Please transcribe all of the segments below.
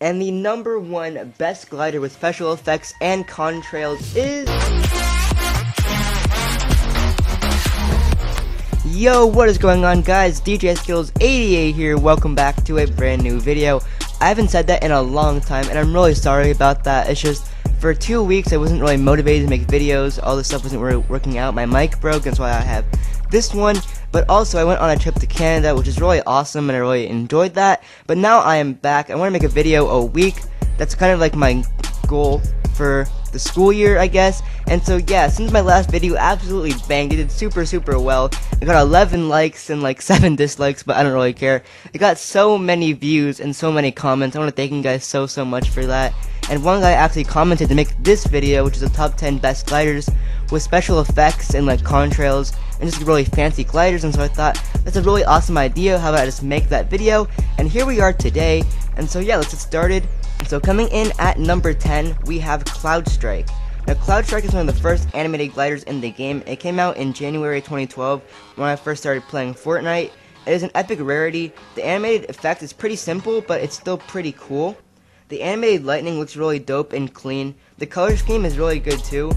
And the number one best glider with special effects and contrails is... Yo, what is going on guys? DJ Skittles 88 here, welcome back to a brand new video. I haven't said that in a long time and I'm really sorry about that. It's just, for two weeks I wasn't really motivated to make videos, all this stuff wasn't working out, my mic broke, that's why I have this one, but also I went on a trip to Canada, which is really awesome, and I really enjoyed that. But now I am back. I want to make a video a week. That's kind of like my goal for the school year, I guess. And so yeah, since my last video absolutely banged, it did super super well. It got 11 likes and like 7 dislikes, but I don't really care. It got so many views and so many comments. I want to thank you guys so so much for that. And one guy actually commented to make this video, which is the top 10 best gliders with special effects and like contrails and just really fancy gliders and so I thought that's a really awesome idea how about I just make that video? And here we are today and so yeah let's get started. So coming in at number 10 we have Cloud Strike. Now Cloud Strike is one of the first animated gliders in the game. It came out in January 2012 when I first started playing Fortnite. It is an epic rarity. The animated effect is pretty simple but it's still pretty cool. The animated lightning looks really dope and clean. The color scheme is really good too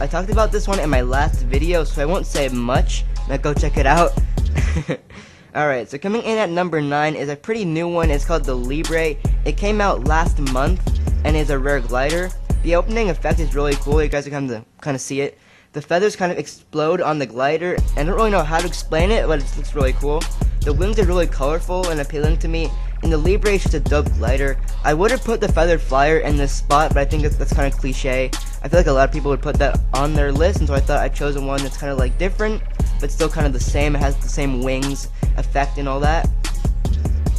I talked about this one in my last video, so I won't say much. Now go check it out. Alright, so coming in at number 9 is a pretty new one. It's called the Libre. It came out last month and is a rare glider. The opening effect is really cool. You guys can kind of, kind of see it. The feathers kind of explode on the glider. and I don't really know how to explain it, but it looks really cool. The wings are really colorful and appealing to me, and the Libre is just a dope glider. I would have put the Feathered Flyer in this spot, but I think that's, that's kind of cliche. I feel like a lot of people would put that on their list, and so I thought I'd chosen one that's kind of like different, but still kind of the same. It has the same wings effect and all that.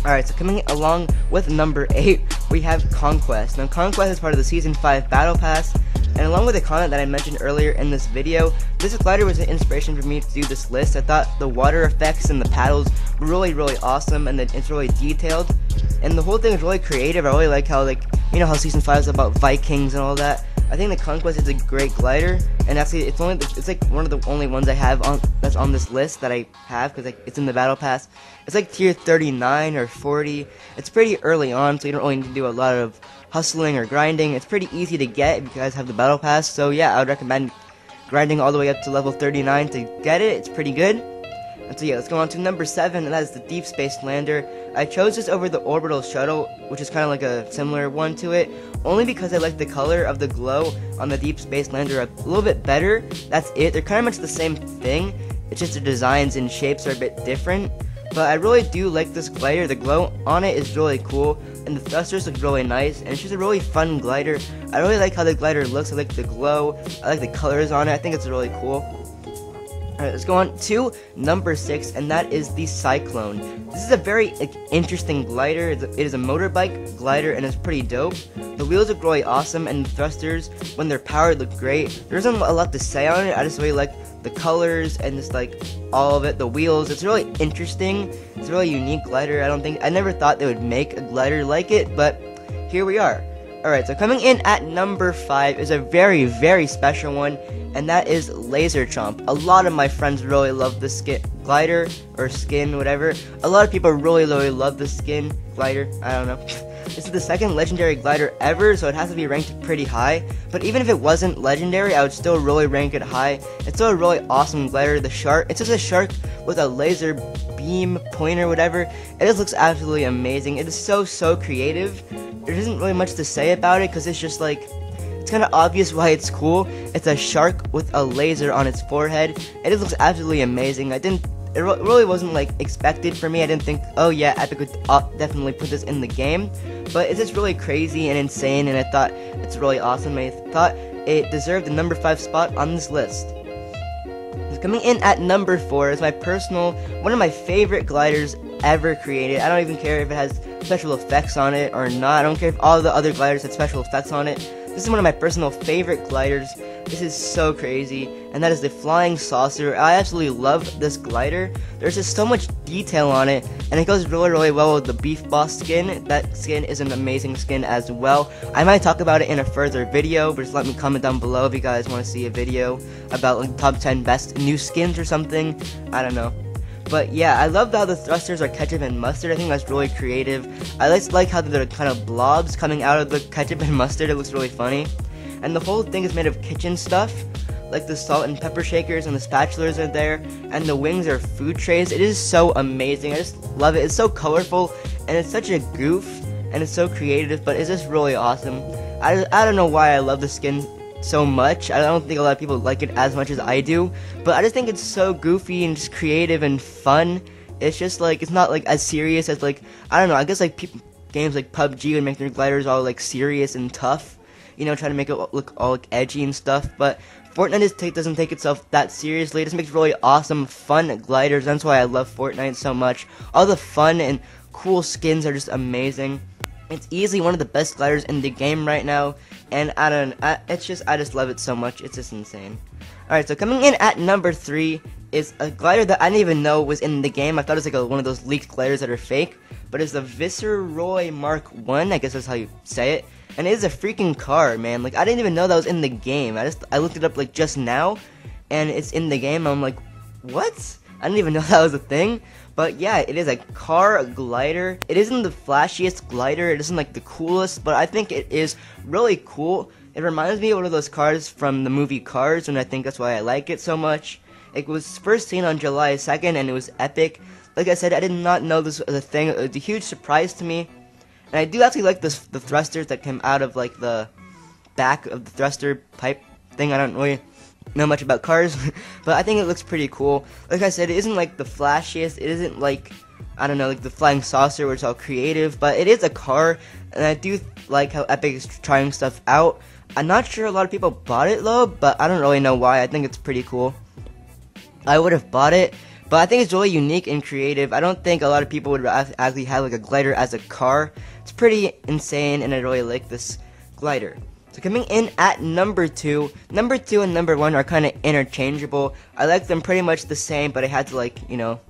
Alright, so coming along with number 8, we have Conquest. Now, Conquest is part of the Season 5 Battle Pass, and along with the content that I mentioned earlier in this video, this glider was an inspiration for me to do this list. I thought the water effects and the paddles were really, really awesome, and it's really detailed. And the whole thing is really creative. I really like how, like, you know how Season 5 is about Vikings and all that. I think the Conquest is a great glider, and actually, it's only it's like one of the only ones I have on that's on this list that I have because like it's in the battle pass. It's like tier 39 or 40. It's pretty early on, so you don't really need to do a lot of hustling or grinding. It's pretty easy to get if you guys have the battle pass. So yeah, I would recommend grinding all the way up to level 39 to get it. It's pretty good. And so yeah, let's go on to number 7, and that is the Deep Space Lander. I chose this over the Orbital Shuttle, which is kind of like a similar one to it, only because I like the color of the glow on the Deep Space Lander a little bit better. That's it. They're kind of much the same thing. It's just the designs and shapes are a bit different. But I really do like this glider. The glow on it is really cool, and the thrusters look really nice, and it's just a really fun glider. I really like how the glider looks. I like the glow. I like the colors on it. I think it's really cool. Alright, let's go on to number 6, and that is the Cyclone. This is a very interesting glider. It is a motorbike glider, and it's pretty dope. The wheels look really awesome, and the thrusters, when they're powered, look great. There isn't a lot to say on it. I just really like the colors and just like all of it. The wheels. It's really interesting. It's a really unique glider. I don't think I never thought they would make a glider like it, but here we are. Alright, so coming in at number 5 is a very, very special one, and that is Laser Chomp. A lot of my friends really love the skin glider, or skin, whatever. A lot of people really, really love the skin glider, I don't know. this is the second legendary glider ever, so it has to be ranked pretty high. But even if it wasn't legendary, I would still really rank it high. It's still a really awesome glider. The shark, it's just a shark with a laser beam pointer, whatever. It just looks absolutely amazing. It is so, so creative there isn't really much to say about it because it's just like it's kind of obvious why it's cool. It's a shark with a laser on its forehead. and It looks absolutely amazing. I didn't. It really wasn't like expected for me. I didn't think, oh yeah, Epic would uh, definitely put this in the game. But it's just really crazy and insane, and I thought it's really awesome. I thought it deserved the number five spot on this list. Coming in at number four is my personal, one of my favorite gliders ever created. I don't even care if it has special effects on it or not. I don't care if all the other gliders have special effects on it. This is one of my personal favorite gliders. This is so crazy, and that is the Flying Saucer. I absolutely love this glider. There's just so much detail on it, and it goes really, really well with the Beef Boss skin. That skin is an amazing skin as well. I might talk about it in a further video, but just let me comment down below if you guys want to see a video about like top 10 best new skins or something. I don't know. But yeah, I love how the thrusters are ketchup and mustard. I think that's really creative. I like, like how they're kind of blobs coming out of the ketchup and mustard. It looks really funny. And the whole thing is made of kitchen stuff. Like the salt and pepper shakers and the spatulas are there. And the wings are food trays. It is so amazing. I just love it. It's so colorful. And it's such a goof. And it's so creative. But it's just really awesome. I, I don't know why I love the skin so much. I don't think a lot of people like it as much as I do, but I just think it's so goofy and just creative and fun. It's just like it's not like as serious as like I don't know. I guess like people, games like PUBG would make their gliders all like serious and tough, you know, trying to make it look all like edgy and stuff. But Fortnite is take, doesn't take itself that seriously. It just makes really awesome, fun gliders. That's why I love Fortnite so much. All the fun and cool skins are just amazing. It's easily one of the best gliders in the game right now, and I don't, I, it's just, I just love it so much. It's just insane. Alright, so coming in at number three is a glider that I didn't even know was in the game. I thought it was like a, one of those leaked gliders that are fake, but it's the Viceroy Mark 1, I guess that's how you say it. And it is a freaking car, man. Like, I didn't even know that was in the game. I just, I looked it up like just now, and it's in the game. I'm like, what? I didn't even know that was a thing. But yeah, it is a car glider. It isn't the flashiest glider. It isn't like the coolest, but I think it is really cool. It reminds me of one of those cars from the movie Cars, and I think that's why I like it so much. It was first seen on July 2nd, and it was epic. Like I said, I did not know this was a thing. It was a huge surprise to me. And I do actually like this, the thrusters that came out of like the back of the thruster pipe thing. I don't really know much about cars, but I think it looks pretty cool. Like I said, it isn't like the flashiest. It isn't like I don't know, like the flying saucer where it's all creative, but it is a car, and I do like how Epic is trying stuff out. I'm not sure a lot of people bought it though, but I don't really know why. I think it's pretty cool. I would have bought it, but I think it's really unique and creative. I don't think a lot of people would actually have like a glider as a car. It's pretty insane, and I really like this glider. So coming in at number two, number two and number one are kind of interchangeable. I like them pretty much the same, but I had to like, you know,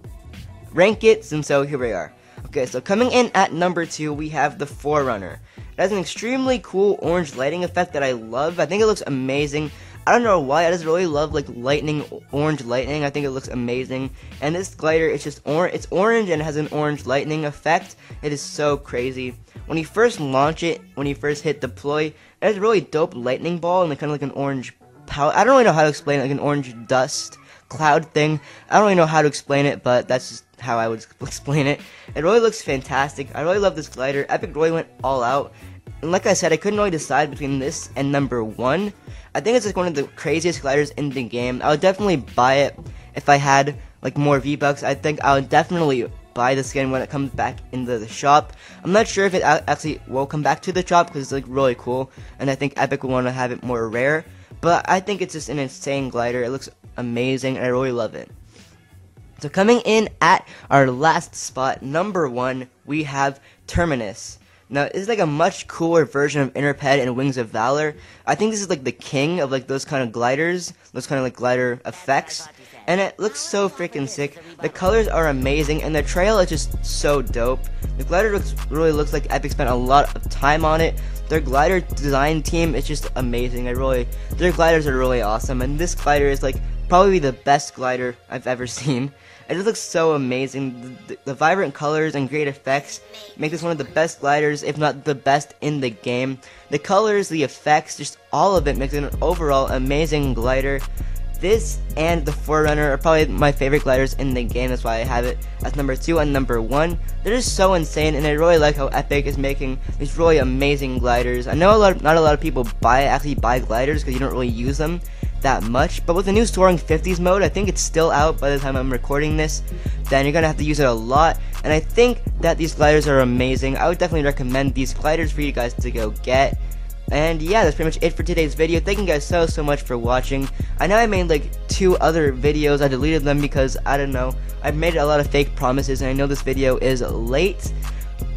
rank it, and so here we are. Okay, so coming in at number two, we have the Forerunner. It has an extremely cool orange lighting effect that I love. I think it looks amazing. I don't know why, I just really love like lightning, orange lightning. I think it looks amazing. And this glider, it's just orange. It's orange and has an orange lightning effect. It is so crazy. When you first launch it, when you first hit deploy, it has a really dope lightning ball and kind of like an orange powder. I don't really know how to explain it, like an orange dust cloud thing. I don't really know how to explain it, but that's just how I would explain it. It really looks fantastic. I really love this glider. Epic really went all out. And like I said, I couldn't really decide between this and number one. I think it's like one of the craziest gliders in the game. I would definitely buy it if I had like more V-Bucks. I think I would definitely buy the skin when it comes back into the shop. I'm not sure if it actually will come back to the shop because it's like really cool, and I think Epic will want to have it more rare. But I think it's just an insane glider. It looks amazing, and I really love it. So coming in at our last spot, number one, we have Terminus. Now, this is like a much cooler version of Interped and Wings of Valor. I think this is like the king of like those kind of gliders, those kind of like glider effects. And it looks so freaking sick. The colors are amazing, and the trail is just so dope. The glider looks really looks like Epic spent a lot of time on it. Their glider design team is just amazing. I really, their gliders are really awesome, and this glider is like probably the best glider I've ever seen. It just looks so amazing. The, the, vibrant colors and great effects make this one of the best gliders, if not the best in the game. The colors, the effects, just all of it makes it an overall amazing glider. This and the Forerunner are probably my favorite gliders in the game. That's why I have it as number two and number one. They're just so insane, and I really like how Epic is making these really amazing gliders. I know a lot, of, not a lot of people buy actually buy gliders because you don't really use them that much. But with the new Soaring 50s mode, I think it's still out by the time I'm recording this. Then you're gonna have to use it a lot. And I think that these gliders are amazing. I would definitely recommend these gliders for you guys to go get. And yeah, that's pretty much it for today's video. Thank you guys so, so much for watching. I know I made like two other videos. I deleted them because, I don't know, I've made a lot of fake promises and I know this video is late.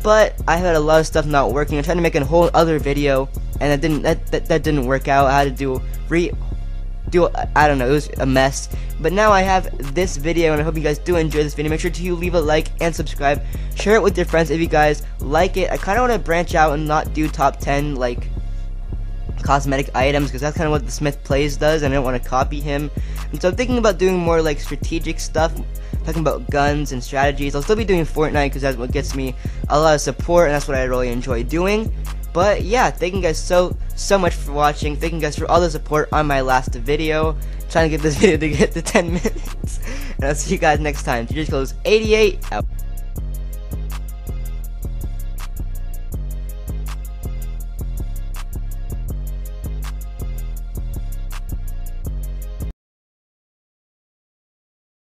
But I had a lot of stuff not working. I tried to make a whole other video and that didn't that, that, that didn't work out. I had to do re do I don't know, it was a mess. But now I have this video and I hope you guys do enjoy this video. Make sure to leave a like and subscribe. Share it with your friends if you guys like it. I kind of want to branch out and not do top 10 like cosmetic items because that's kind of what the Smith Plays does and I don't want to copy him. And so I'm thinking about doing more like strategic stuff talking about guns and strategies. I'll still be doing Fortnite because that's what gets me a lot of support and that's what I really enjoy doing. But yeah, thank you guys so so much for watching. Thank you guys for all the support on my last video. I'm trying to get this video to get to 10 minutes. and I'll see you guys next time. DJ Skittles 88 out.